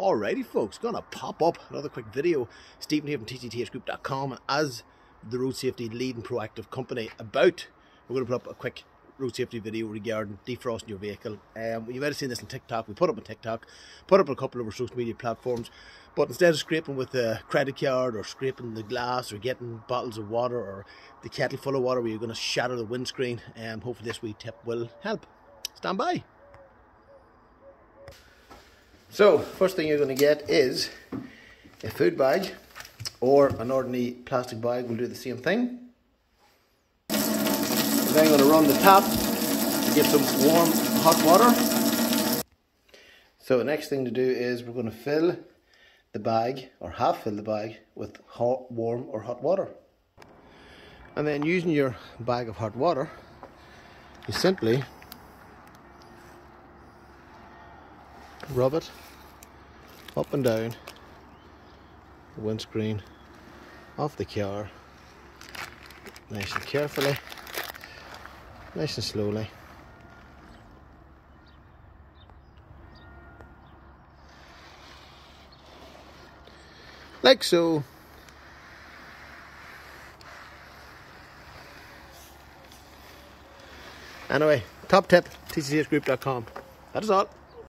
Alrighty folks, gonna pop up another quick video. Stephen here from tctsgroup.com as the road safety leading proactive company about, we're gonna put up a quick road safety video regarding defrosting your vehicle. Um, you might have seen this on TikTok, we put up on TikTok, put up on a couple of our social media platforms, but instead of scraping with a credit card or scraping the glass or getting bottles of water or the kettle full of water where you're gonna shatter the windscreen, um, hopefully this wee tip will help. Stand by. So, first thing you're going to get is a food bag or an ordinary plastic bag will do the same thing. I'm then going to run the tap to get some warm hot water. So the next thing to do is we're going to fill the bag or half fill the bag with hot, warm or hot water. And then using your bag of hot water, you simply rub it up and down. The windscreen of the car. Nice and carefully. Nice and slowly. Like so. Anyway top tip tctsgroup.com that is all